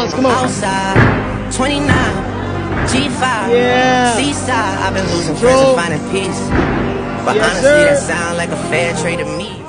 bounce. Come on. Outside, 29, G5, Yeah. Seaside. I've been losing friends and finding peace. But Yes, honestly, sir. that sound like a fair trade to me.